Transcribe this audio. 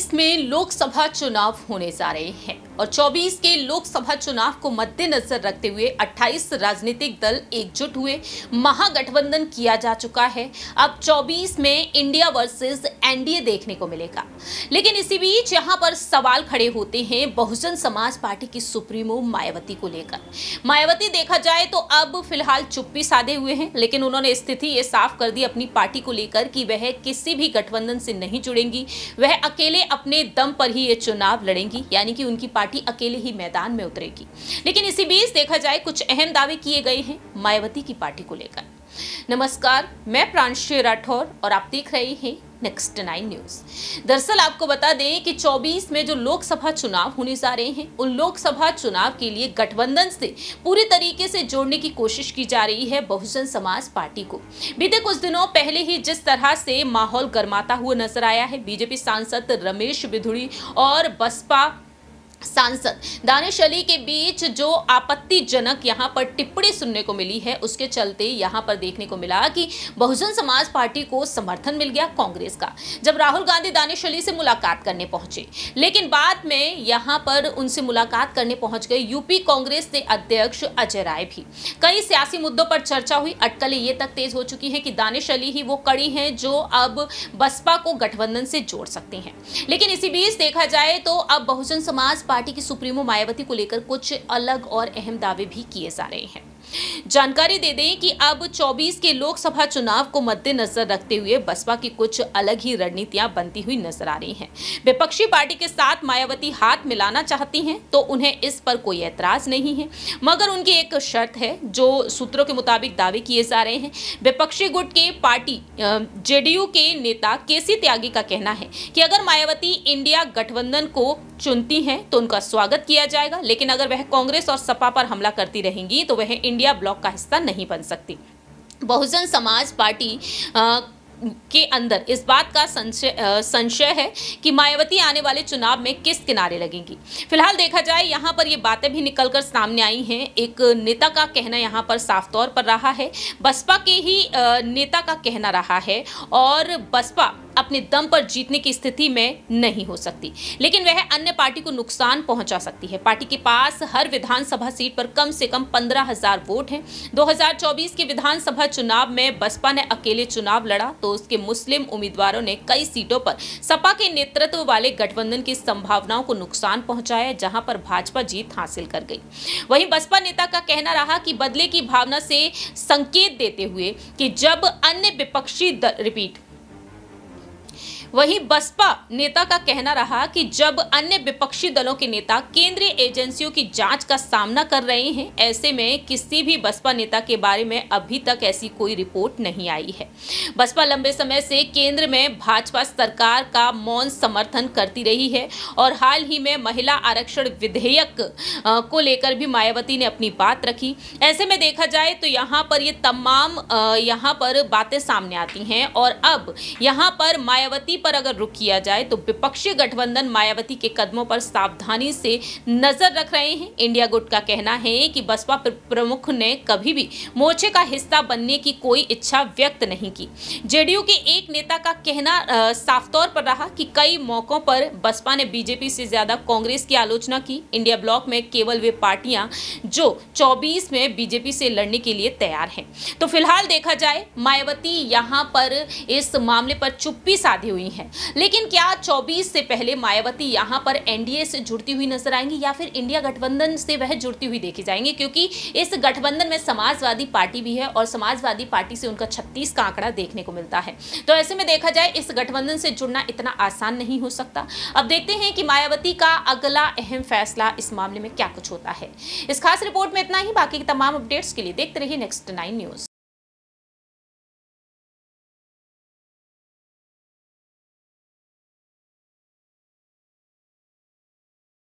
2024 में लोकसभा चुनाव होने जा रहे हैं और 24 के लोकसभा चुनाव को मद्देनजर रखते हुए 28 राजनीतिक दल एकजुट हुए। महागठबंधन किया जा चुका है। अब 24 में इंडिया वर्सेस एनडीए देखने को मिलेगा। लेकिन इसी बीच यहाँ पर सवाल खड़े होते हैं बहुजन समाज पार्टी की सुप्रीमो मायावती को लेकर। मायावती देखा जाए तो अब फ़िलहाल चुप्पी साधे हुए हैं, लेकिन उन्होंने स्थिति ये साफ़ कर दी अपनी पार्टी को लेकर कि वह किसी भी गठबंधन से नहीं जुड़ेंगी। वह अकेले अपने दम पर ही ये चुनाव लड़ेंगी, यानी कि उनकी पार्टी अकेले ही मैदान में उतरेगी। लेकिन इसी बीच देखा जाए, कुछ अहम दावे किए गए हैं मायावती की पार्टी को लेकर। नमस्कार, मैं प्रांशी राठौर और आप देख रहे हैं नेक्स्ट नाइन न्यूज़ दरअसल आपको बता दें कि 24 में जो लोकसभा चुनाव होने जा रहे हैं, उन लोकसभा चुनाव के लिए गठबंधन से पूरी तरीके से जोड़ने की कोशिश की जा रही है बहुजन समाज पार्टी को। बीते कुछ दिनों पहले ही जिस तरह से माहौल गर्माता हुआ नज़र आया है, बीजेपी सांसद रमेश बिधुड़ी और बसपा सांसद दानिश अली के बीच जो आपत्तिजनक यहाँ पर टिप्पणी सुनने को मिली है, उसके चलते यहाँ पर देखने को मिला कि बहुजन समाज पार्टी को समर्थन मिल गया कांग्रेस का, जब राहुल गांधी दानिश अली से मुलाकात करने पहुँचे। लेकिन बाद में यहाँ पर उनसे मुलाकात करने पहुँच गए यूपी कांग्रेस के अध्यक्ष अजय राय भी। कई सियासी मुद्दों पर चर्चा हुई, अटकलें ये तक तेज हो चुकी है कि दानिश अली ही वो कड़ी हैं जो अब बसपा को गठबंधन से जोड़ सकते हैं। लेकिन इसी बीच देखा जाए तो अब बहुजन समाज पार्टी की सुप्रीमो मायावती को लेकर कुछ अलग और अहम दावे भी किए जा रहे हैं। जानकारी दे दें कि अब 24 के लोकसभा चुनाव को मद्देनजर रखते हुए बसपा की कुछ अलग ही रणनीतियाँ बनती हुई नज़र आ रही हैं। विपक्षी पार्टी के साथ मायावती हाथ मिलाना चाहती हैं तो उन्हें इस पर कोई ऐतराज नहीं है। मगर उनकी एक शर्त है, जो सूत्रों के मुताबिक दावे किए जा रहे हैं। विपक्षी गुट के पार्टी जेडीयू के नेता केसी त्यागी का कहना है कि अगर मायावती इंडिया गठबंधन को चुनती हैं तो उनका स्वागत किया जाएगा। लेकिन अगर वह कांग्रेस और सपा पर हमला करती रहेंगी तो वह इंडिया ब्लॉक का हिस्सा नहीं बन सकती। बहुजन समाज पार्टी आ, के अंदर इस बात का संशय संशय है कि मायावती आने वाले चुनाव में किस किनारे लगेंगी। फ़िलहाल देखा जाए यहाँ पर ये बातें भी निकलकर सामने आई हैं। एक नेता का कहना यहाँ पर साफ़ तौर पर रहा है। बसपा के ही नेता का कहना रहा है और बसपा अपने दम पर जीतने की स्थिति में नहीं हो सकती। लेकिन वह अन्य पार्टी को नुकसान पहुँचा सकती है। पार्टी के पास हर विधानसभा सीट पर कम से कम पंद्रह हज़ार वोट हैं। 2024 के विधानसभा चुनाव में बसपा ने अकेले चुनाव लड़ा तो उसके मुस्लिम उम्मीदवारों ने कई सीटों पर सपा के नेतृत्व वाले गठबंधन की संभावनाओं को नुकसान पहुँचाया, जहाँ पर भाजपा जीत हासिल कर गई। वहीं बसपा नेता का कहना रहा कि बदले की भावना से संकेत देते हुए कि जब अन्य विपक्षी रिपीट वहीं बसपा नेता का कहना रहा कि जब अन्य विपक्षी दलों के नेता केंद्रीय एजेंसियों की जाँच का सामना कर रहे हैं, ऐसे में किसी भी बसपा नेता के बारे में अभी तक ऐसी कोई रिपोर्ट नहीं आई है। बसपा लंबे समय से केंद्र में भाजपा सरकार का मौन समर्थन करती रही है और हाल ही में महिला आरक्षण विधेयक को लेकर भी मायावती ने अपनी बात रखी। ऐसे में देखा जाए तो यहाँ पर ये तमाम यहाँ पर बातें सामने आती हैं और अब यहाँ पर मायावती पर अगर रुख किया जाए तो विपक्षी गठबंधन मायावती के कदमों पर सावधानी से नज़र रख रहे हैं। इंडिया गुट का कहना है कि बसपा प्रमुख ने कभी भी मोर्चे का हिस्सा बनने की कोई इच्छा व्यक्त नहीं की। जेडीयू के एक नेता का कहना साफ़ तौर पर रहा कि कई मौकों पर बसपा ने बीजेपी से ज़्यादा कांग्रेस की आलोचना की। इंडिया ब्लॉक में केवल वे पार्टियाँ जो 24 में बीजेपी से लड़ने के लिए तैयार हैं। तो फ़िलहाल देखा जाए, मायावती यहाँ पर इस मामले पर चुप्पी साधी हुई है। लेकिन क्या 24 से पहले मायावती यहाँ पर एनडीए से जुड़ती हुई नज़र आएँगी या फिर इंडिया गठबंधन से वह जुड़ती हुई देखी जाएँगी? क्योंकि इस गठबंधन में समाजवादी पार्टी भी है और समाजवादी पार्टी से उनका छत्तीस का आंकड़ा देखने को मिलता है। तो ऐसे में देखा जाए, इस गठबंधन से जुड़ना इतना आसान नहीं हो सकता। अब देखते हैं कि मायावती का अगला अहम फैसला इस मामले में क्या कुछ होता है। इस खास रिपोर्ट में इतना ही। बाकी तमाम अपडेट्स के लिए देखते रहिए नेक्स्ट नाइन न्यूज़